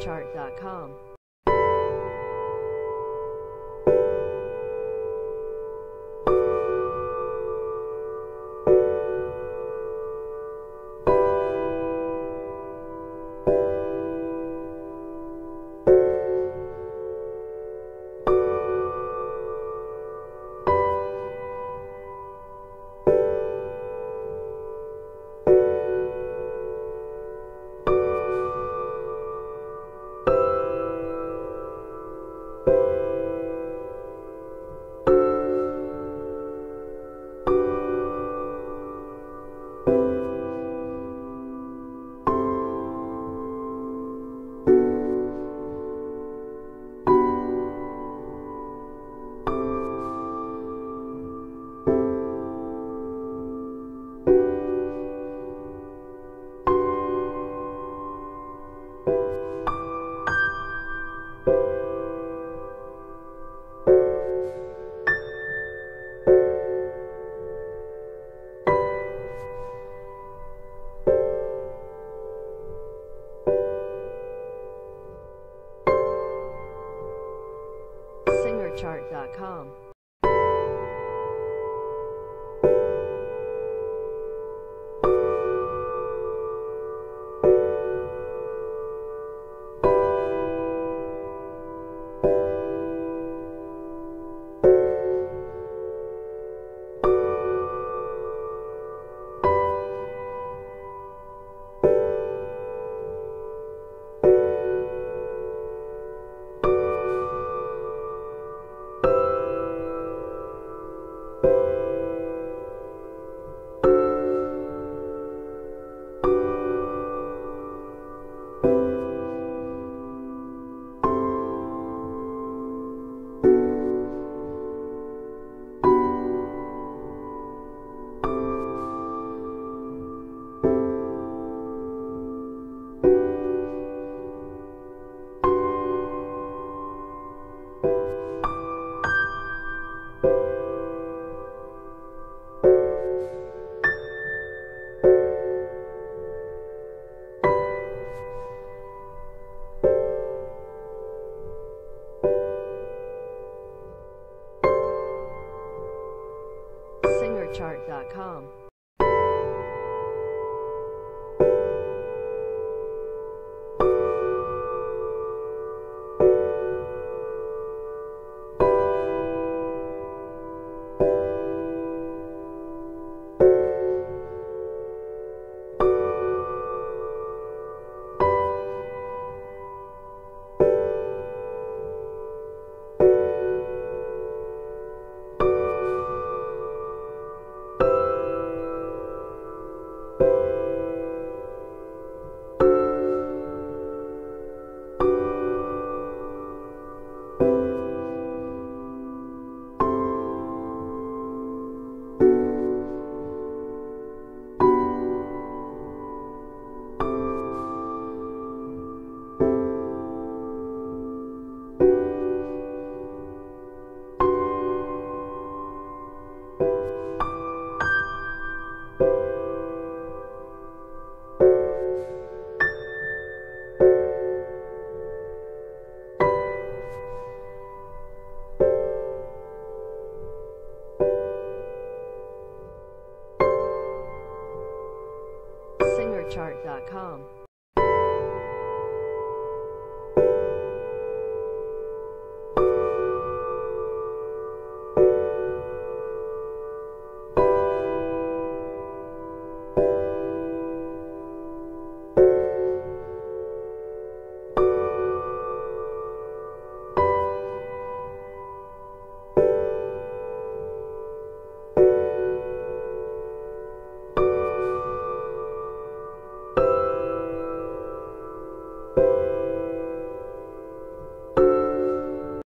SingerChart.com. SingerChart.com. SingerChart.com. SingerChart.com.